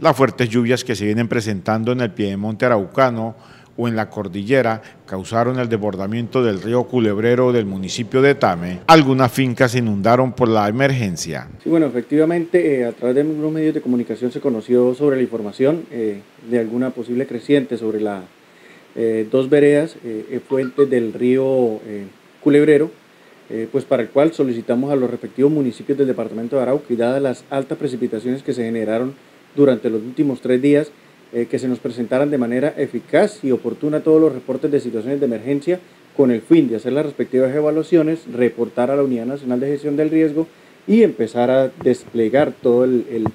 Las fuertes lluvias que se vienen presentando en el piedemonte araucano o en la cordillera causaron el desbordamiento del río Culebrero del municipio de Tame. Algunas fincas se inundaron por la emergencia. Sí, bueno, efectivamente, eh, a través de algunos medios de comunicación se conoció sobre la información eh, de alguna posible creciente sobre las eh, dos veredas fuentes del río Culebrero, pues para el cual solicitamos a los respectivos municipios del departamento de Arauca y dadas las altas precipitaciones que se generaron durante los últimos tres días, eh, que se nos presentaran de manera eficaz y oportuna todos los reportes de situaciones de emergencia con el fin de hacer las respectivas evaluaciones, reportar a la Unidad Nacional de Gestión del Riesgo y empezar a desplegar todo el,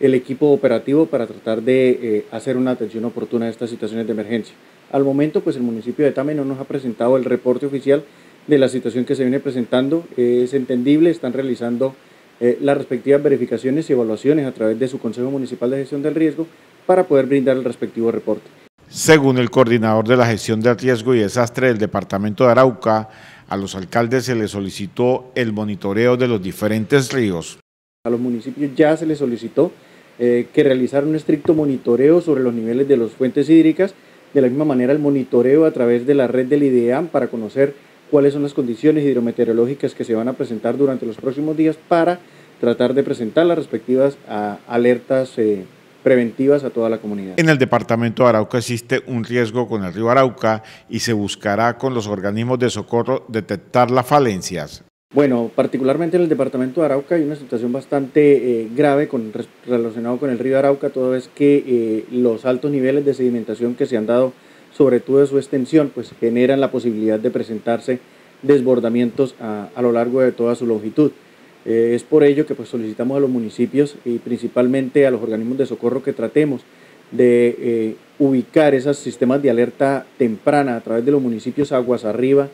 equipo operativo para tratar de eh, hacer una atención oportuna a estas situaciones de emergencia. Al momento, pues el municipio de Tame no nos ha presentado el reporte oficial de la situación que se viene presentando. es entendible, están realizando eh, las respectivas verificaciones y evaluaciones a través de su Consejo Municipal de Gestión del Riesgo para poder brindar el respectivo reporte. Según el coordinador de la gestión de riesgo y desastre del departamento de Arauca, a los alcaldes se les solicitó el monitoreo de los diferentes ríos. A los municipios ya se les solicitó eh, que realizaran un estricto monitoreo sobre los niveles de las fuentes hídricas, de la misma manera el monitoreo a través de la red del IDEAM para conocer cuáles son las condiciones hidrometeorológicas que se van a presentar durante los próximos días para tratar de presentar las respectivas ah, alertas eh, preventivas a toda la comunidad. En el departamento de Arauca existe un riesgo con el río Arauca y se buscará con los organismos de socorro detectar las falencias. Bueno, particularmente en el departamento de Arauca hay una situación bastante eh, grave con, relacionado con el río Arauca, todo es que eh, los altos niveles de sedimentación que se han dado sobre todo su extensión, pues generan la posibilidad de presentarse desbordamientos a, lo largo de toda su longitud. Eh, es por ello que pues, solicitamos a los municipios y principalmente a los organismos de socorro que tratemos de eh, ubicar esos sistemas de alerta temprana a través de los municipios aguas arriba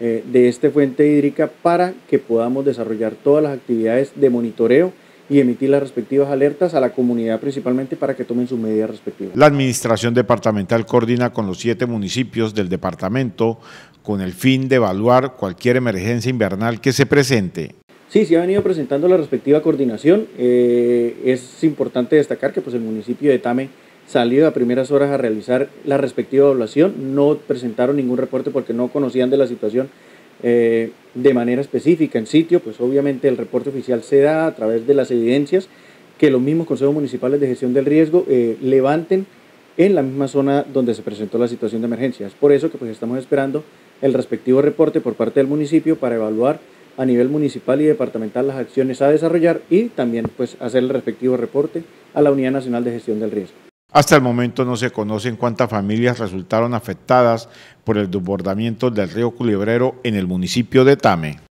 eh, de esta fuente hídrica para que podamos desarrollar todas las actividades de monitoreo y emitir las respectivas alertas a la comunidad principalmente para que tomen sus medidas respectivas. La administración departamental coordina con los siete municipios del departamento con el fin de evaluar cualquier emergencia invernal que se presente. Sí, se ha venido presentando la respectiva coordinación. Eh, es importante destacar que pues, el municipio de Tame salió a primeras horas a realizar la respectiva evaluación. No presentaron ningún reporte porque no conocían de la situación eh, de manera específica en sitio, pues obviamente el reporte oficial se da a través de las evidencias que los mismos consejos municipales de gestión del riesgo eh, levanten en la misma zona donde se presentó la situación de emergencia. Es por eso que pues estamos esperando el respectivo reporte por parte del municipio para evaluar a nivel municipal y departamental las acciones a desarrollar y también pues hacer el respectivo reporte a la Unidad Nacional de Gestión del Riesgo. Hasta el momento no se conocen cuántas familias resultaron afectadas por el desbordamiento del río Culebrero en el municipio de Tame.